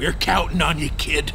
We're counting on you, kid.